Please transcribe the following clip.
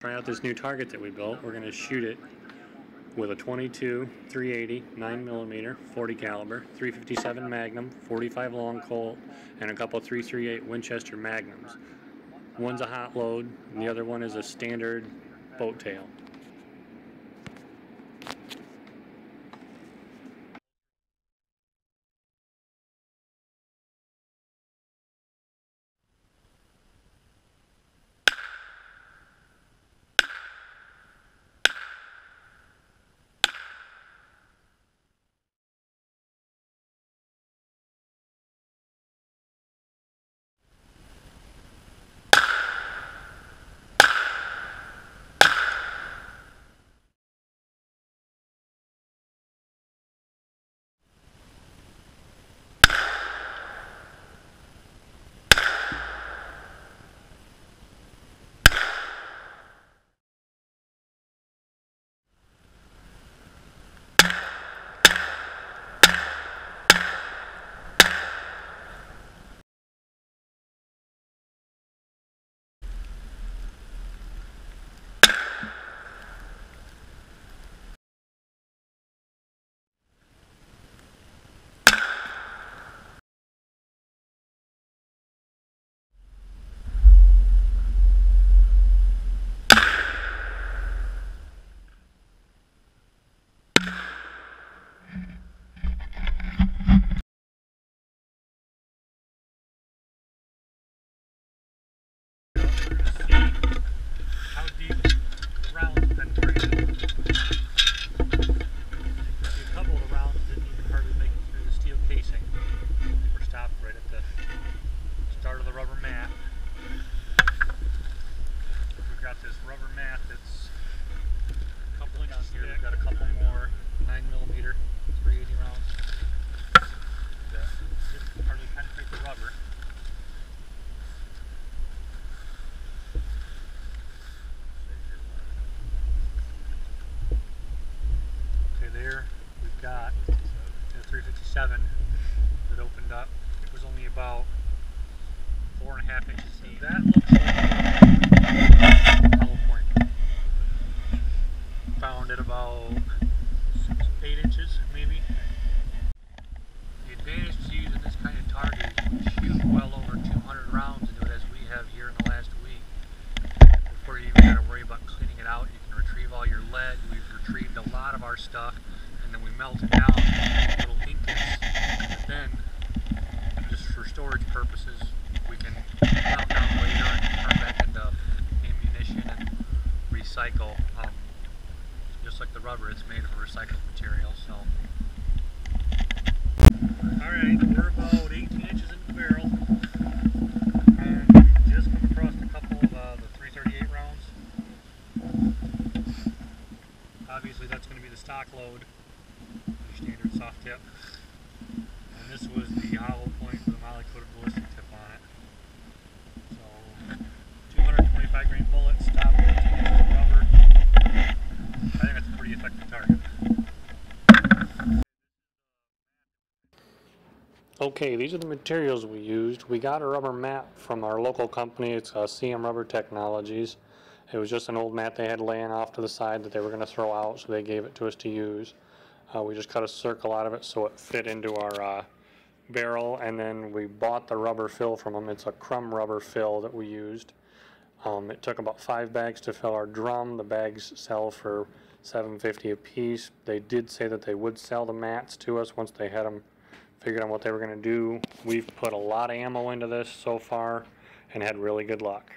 Try out this new target that we built. We're going to shoot it with a 22, 380, 9 millimeter, 40 caliber, 357 Magnum, 45 long Colt, and a couple 338 Winchester Magnums. One's a hot load, and the other one is a standard boat tail. About four and a half inches deep. That looks like hollow point. Found at about six, eight inches, maybe. The advantage to using this kind of target is you can shoot well over 200 rounds into it as we have here in the last week. Before you even got to worry about cleaning it out, you can retrieve all your lead. We've retrieved a lot of our stuff, and then we melt it down into little ingots. And then, storage purposes, we can melt down later and turn back into ammunition and recycle. Um, just like the rubber, it's made of a recycled material. So, all right, we're about 18 inches into the barrel. And just come across a couple of uh, the 338 rounds. Obviously, that's going to be the stock load, your standard soft tip. This was the hollow point with a moly coated ballistic tip on it. So, 225 grain bullet, stop 15 inches of rubber. I think that's a pretty effective target. Okay, these are the materials we used. We got a rubber mat from our local company. It's uh, CM Rubber Technologies. It was just an old mat they had laying off to the side that they were going to throw out, so they gave it to us to use. Uh, we just cut a circle out of it so it fit into our uh, barrel, and then we bought the rubber fill from them. It's a crumb rubber fill that we used. Um, it took about five bags to fill our drum. The bags sell for 7.50 a piece. They did say that they would sell the mats to us once they had them figured out what they were going to do. We've put a lot of ammo into this so far and had really good luck.